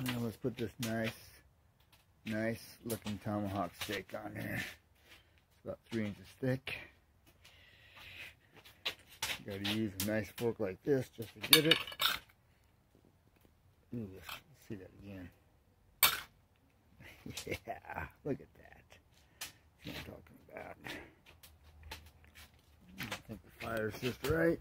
Let's put this nice, nice looking tomahawk steak on here. It's about three inches thick. Got to use a nice fork like this just to get it. Ooh, let's see that again. yeah, look at that. That's what I'm talking about. I think the fire's just right.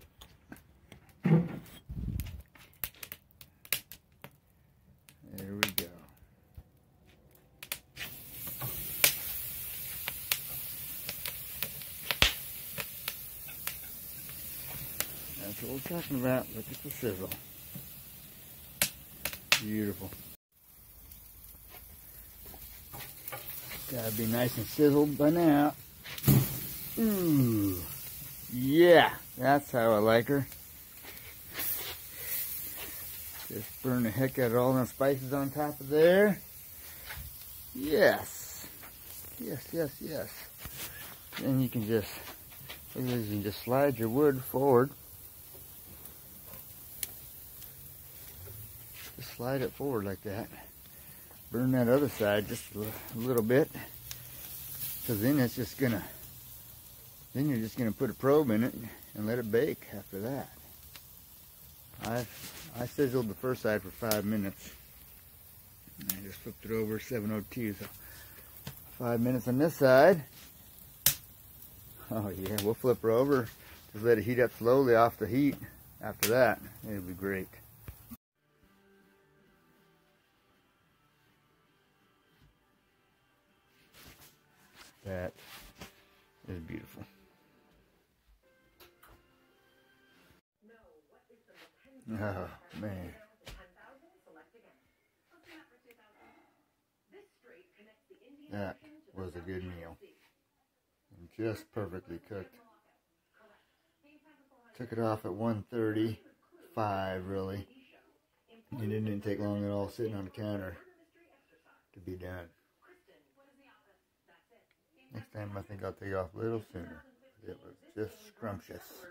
That's what we're talking about. Look at the sizzle. Beautiful. Gotta be nice and sizzled by now. Ooh. Yeah, that's how I like her. Just burn the heck out of all them spices on top of there. Yes. Yes, yes, yes. Then you can just, you can just slide your wood forward. Just slide it forward like that. Burn that other side just a little bit. Because then it's just gonna, then you're just gonna put a probe in it and let it bake after that. I I sizzled the first side for five minutes. And I just flipped it over 702. So five minutes on this side. Oh yeah, we'll flip her over. Just let it heat up slowly off the heat. After that, it'll be great. That is beautiful. Oh, man. That was a good meal. And just perfectly cooked. Took it off at 135, really. And it didn't take long at all sitting on the counter to be done. Next time I think I'll take off a little sooner. It was just scrumptious.